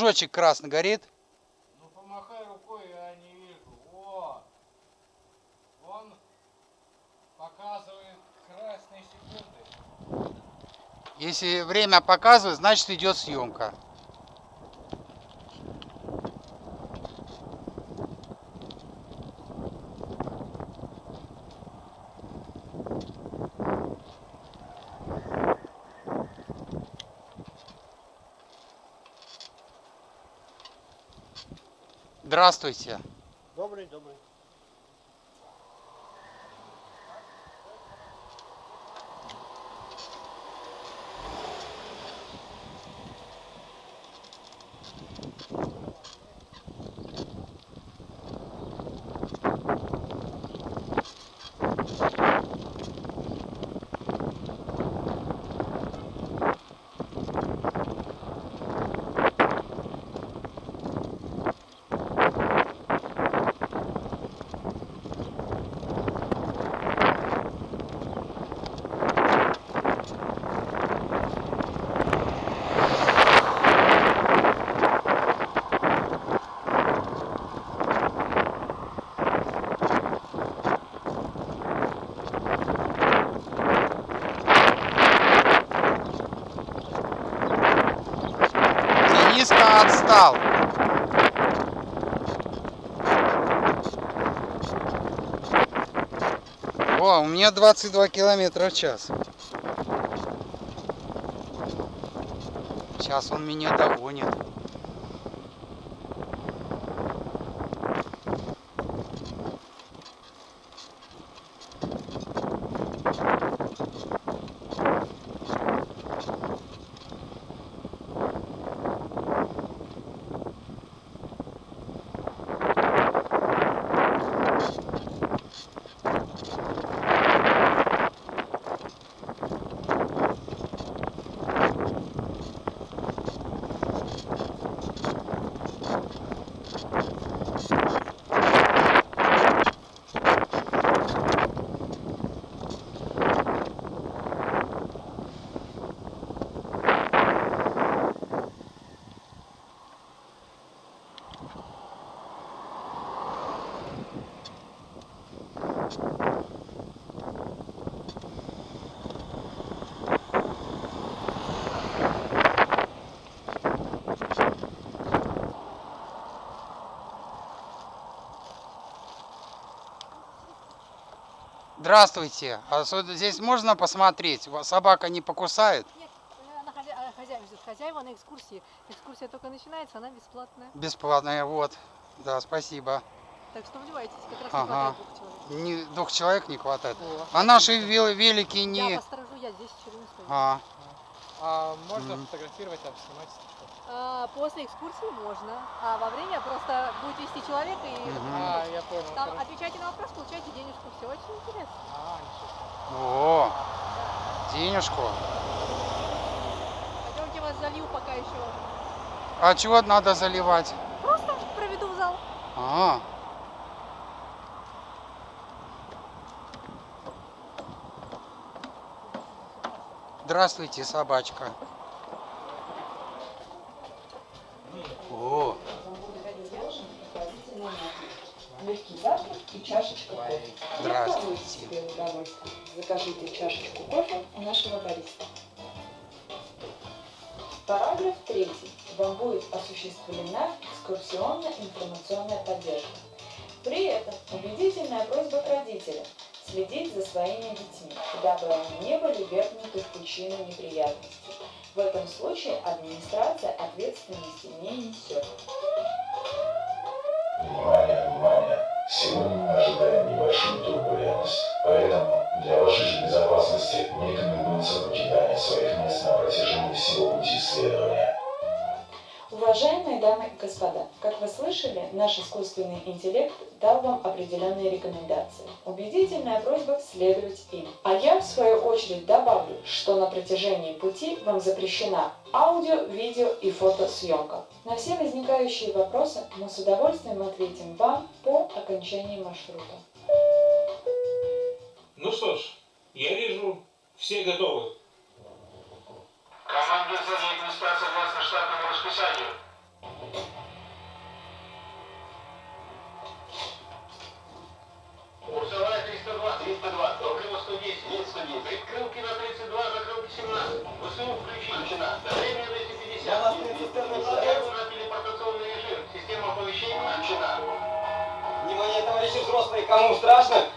кружочек красный горит? Ну помахай рукой, я не вижу. О! Он показывает красные секунды. Если время показывает, значит идет съемка. Здравствуйте. Добрый, добрый. Отстал. О, у меня 22 километра в час. Сейчас он меня догонит. Здравствуйте. А здесь можно посмотреть? Собака не покусает? Нет, э, она хозя... а, хозяин ждет. Хозяева на экскурсии. Экскурсия только начинается, она бесплатная. Бесплатная, вот. Да, спасибо. Так что вливайтесь, как раз Ага. не хватает двух человек. Не, двух человек не хватает. О, А наши вел- велики Я не... посторожу, я здесь все время стою. А, А можно Мгм. фотографировать, там снимать? А, после экскурсии можно, а во время просто будет вести человек и Мгм. А, я понял. там хорошо. отвечайте на вопрос, получаете денежку. Все очень интересно. А, о, денежку. Пойдемте вас залью пока еще. А чего надо заливать? Просто проведу в зал. А, здравствуйте, собачка. Закажите чашечку кофе у нашего бариста. Параграф 3. Вам будет осуществлена экскурсионно-информационная поддержка. При этом убедительная просьба к родителям следить за своими детьми, дабы они не были вергнуты в пучину неприятностей. В этом случае администрация ответственности не несет. Внимание, внимание! Сегодня мы ожидаем небольшую турбулентность, поэтому для вашей же безопасности не рекомендуется покидание своих мест на протяжении всего пути следования. Уважаемые дамы и господа, как вы слышали, наш искусственный интеллект дал вам определенные рекомендации. Убедительная просьба следовать им. А я, в свою очередь, добавлю, что на протяжении пути вам запрещена аудио, видео и фотосъемка. На все возникающие вопросы мы с удовольствием ответим вам по окончании маршрута. Ну что ж, я вижу, все готовы. Команда занята согласно штатному расписанию. Курсовая 302, 302, топливо 110, нет 110. Прикрылки на 32, закрылки 17. ВСУ включена. Давление 250. Я на 32. Эрго на телепортационный режим. Система оповещения включена. Внимание, товарищи взрослые, кому страшно?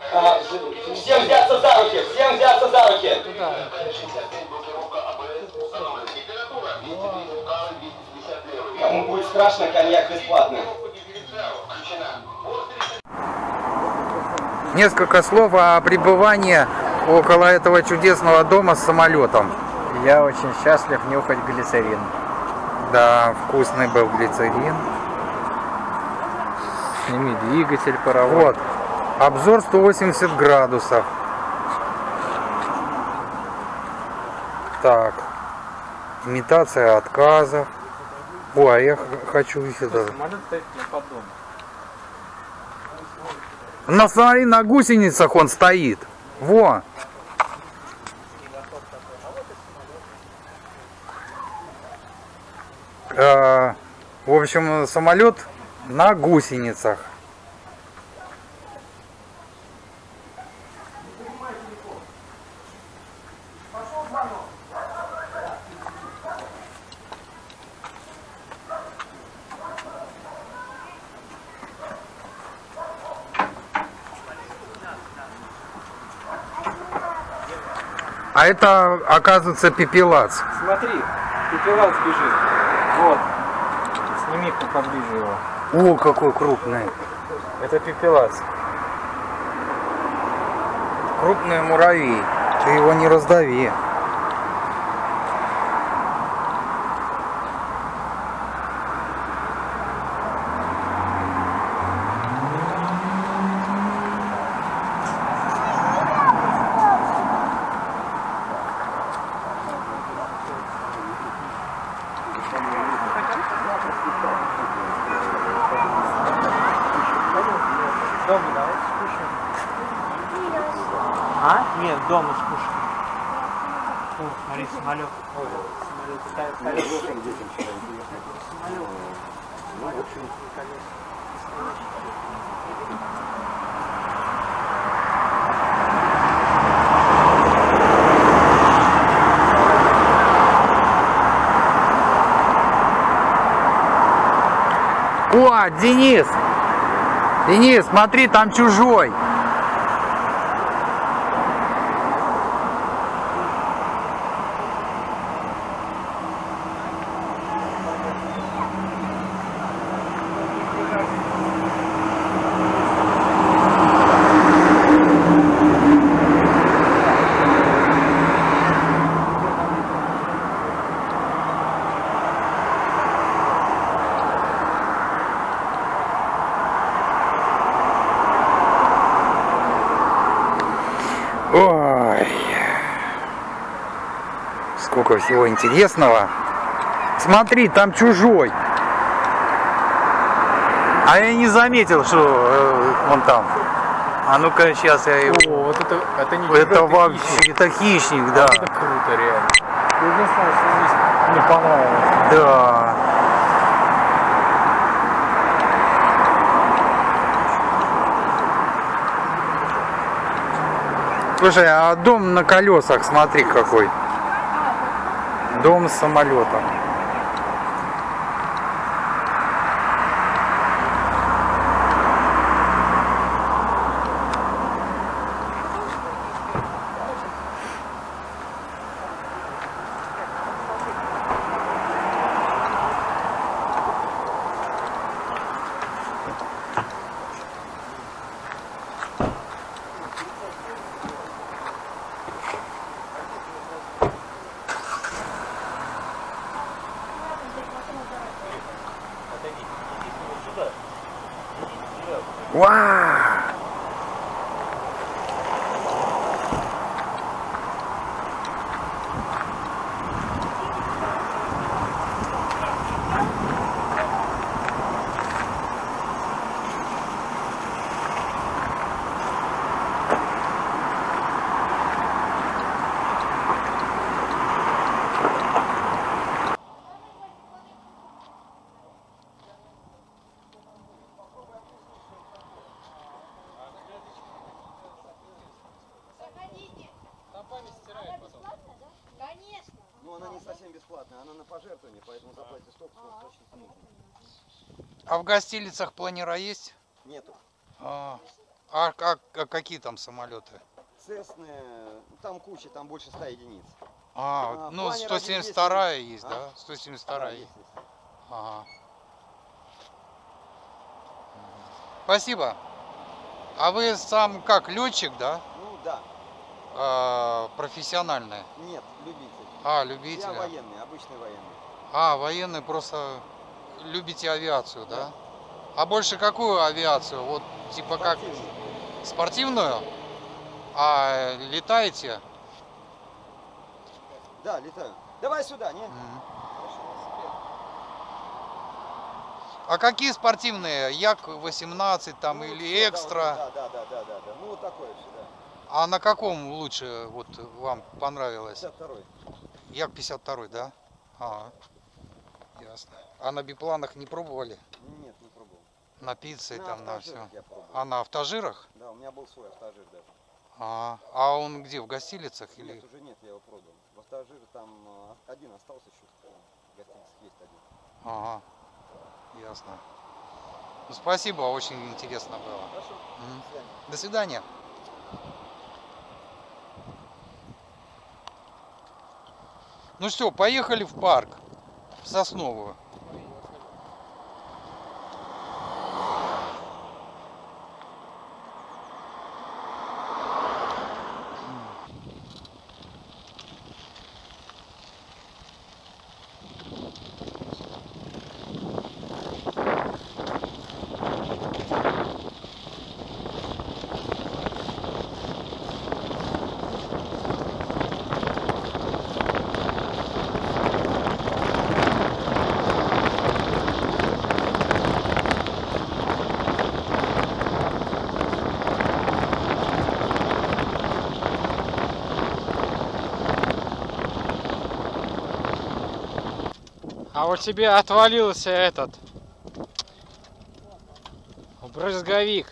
Страшно, коньяк бесплатно. Несколько слов о пребывании около этого чудесного дома с самолетом. Я очень счастлив нюхать глицерин. Да, вкусный был глицерин. Сними двигатель паровой. Вот, обзор 180 градусов. Так, имитация отказов. Ой, а я хочу сюда. Самолет стоит на поддоне. На, смотри, на гусеницах он стоит. Во. Э, В общем, самолет на гусеницах. А это, оказывается, пепелац. Смотри, пепелац бежит. Вот. Сними-ка поближе его. О, какой крупный. Это пепелац. Крупный муравей. Ты его не раздави. Дома скушаем. О, смотри, самолет. Ой, самолет ставит колеса. О, Денис! Денис, смотри, там чужой. Ой. Сколько всего интересного. Смотри, там чужой. А я не заметил, что э, он там. А ну-ка, сейчас я его... О, вот это, это не Это тигр, вообще, хищник. это хищник, да. Это круто, реально. Единственное, что здесь мне понравилось. Да. Слушай, а дом на колесах, смотри какой. Дом с самолетом. Uau! Пожертвование, поэтому заплатите столько, сколько точно нужно. А в гостилицах планера есть? Нету. А, А, как- а какие там самолеты? Цесны, там куча, там больше 100 единиц. А, А, ну планер 172 один есть, А? да? 172 Да, есть. есть, есть. Ага. Спасибо. А вы сам как, летчик, да? Ну да, А, профессиональный? нет, любитель. А, Я любитель. военный, обычный военный. А, военный просто любите авиацию, да? А больше какую авиацию? Вот типа как спортивную? А летаете? Да, летаю. Давай сюда, не? А какие спортивные? Як-18 там Ну, или да, экстра? Да, да, да, да, да, да. Ну вот такое все, да. А на каком лучше вот вам понравилось? 52-й. Як-52, да? А, ясно. А на бипланах не пробовали? Нет, не пробовал. На пицце на там, на все. А на автожирах? Да, у меня был свой автожир даже. А, а он где, в гостилицах или? Нет, уже нет, я его продал. В автожире там э, один остался еще. В гостинице есть один. Ага, ясно. Ну, спасибо, очень интересно было. Хорошо, до свидания. До свидания. Ну что, поехали в парк, Сосновую. А у тебя отвалился этот брызговик.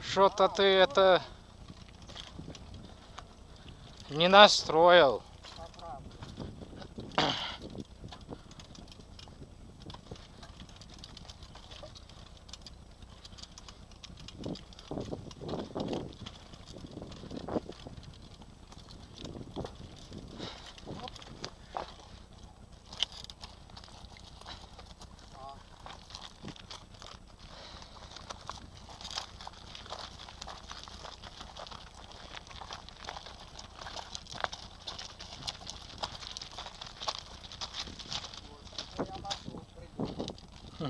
Что-то ты это не настроил.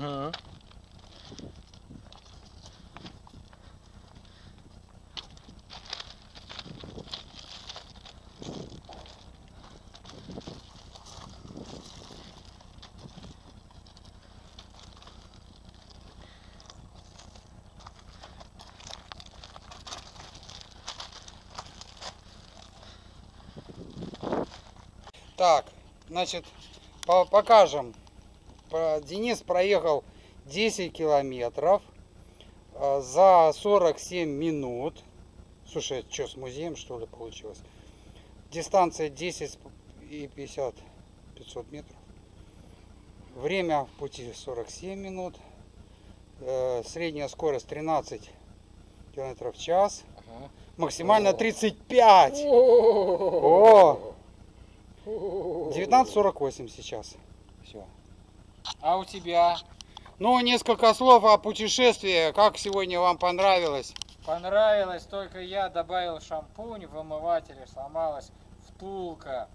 Мгм. Так, значит, по- покажем. Денис проехал 10 километров э, за 47 минут. Слушай, это что, с музеем что ли получилось? Дистанция 10 и 50, 500 метров. Время в пути 47 минут. Э, Средняя скорость 13 километров в час. Максимально 35. О! 19.48 сейчас. Все. А у тебя Ну, несколько слов о путешествии. Как сегодня вам понравилось? понравилось, только я добавил шампунь в омывателе, сломалась втулка.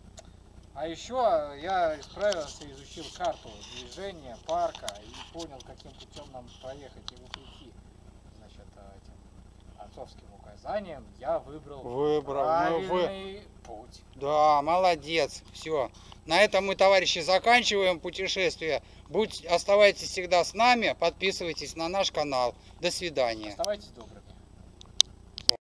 А еще я исправился, изучил карту движения парка и понял, каким путем нам проехать и значит, этим отцовским указаниям я выбрал Выбрал. Ну, вы... правильный путь. Да, молодец. Все. На этом мы, товарищи, заканчиваем путешествие. Будь, оставайтесь всегда с нами, подписывайтесь на наш канал. До свидания. Оставайтесь добры.